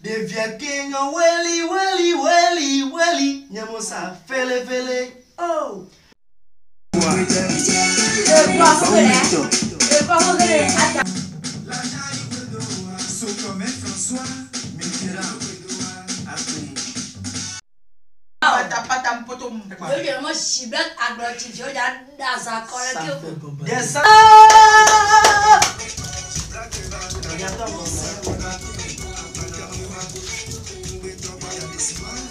Devia quem o Welly, Welly, Welly, weli Nyamosa fele fele oh Eu quero uma chibet agora já das acordas que eu Yes sir Sọ́ọ̀.